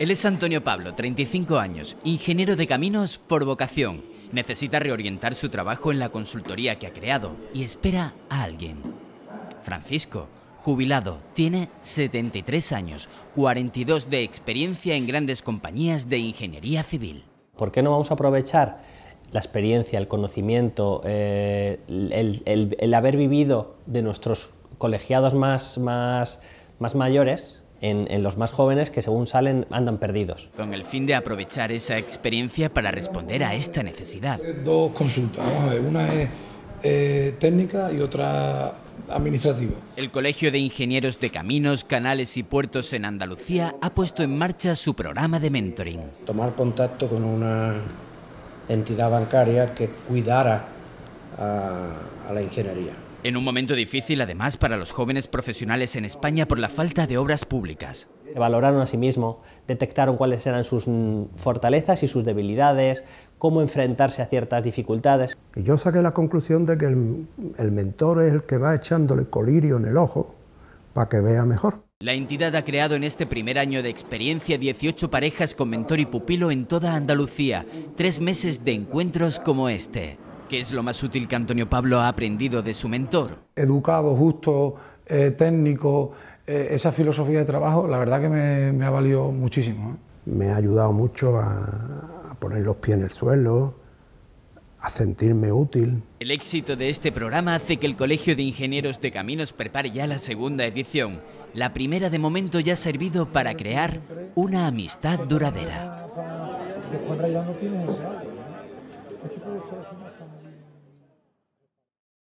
Él es Antonio Pablo, 35 años, ingeniero de caminos por vocación. Necesita reorientar su trabajo en la consultoría que ha creado y espera a alguien. Francisco, jubilado, tiene 73 años, 42 de experiencia en grandes compañías de ingeniería civil. ¿Por qué no vamos a aprovechar la experiencia, el conocimiento, eh, el, haber vivido de nuestros colegiados más, más, más mayores en, los más jóvenes que según salen andan perdidos. Con el fin de aprovechar esa experiencia para responder a esta necesidad. Dos consultas, vamos a ver, una es eh, técnica y otra administrativa. El Colegio de Ingenieros de Caminos, Canales y Puertos en Andalucía ha puesto en marcha su programa de mentoring. Tomar contacto con una entidad bancaria que cuidara a la ingeniería. En un momento difícil, además, para los jóvenes profesionales en España por la falta de obras públicas. Se valoraron a sí mismos, detectaron cuáles eran sus fortalezas y sus debilidades, cómo enfrentarse a ciertas dificultades. Y yo saqué la conclusión de que el, el mentor es el que va echándole colirio en el ojo para que vea mejor. La entidad ha creado en este primer año de experiencia 18 parejas con mentor y pupilo en toda Andalucía, tres meses de encuentros como este. ¿Qué es lo más útil que Antonio Pablo ha aprendido de su mentor? Educado, justo, eh, técnico, eh, esa filosofía de trabajo, la verdad que me, ha valido muchísimo. ¿eh? Me ha ayudado mucho a, poner los pies en el suelo, a sentirme útil. El éxito de este programa hace que el Colegio de Ingenieros de Caminos prepare ya la segunda edición. La primera de momento ya ha servido para crear una amistad duradera.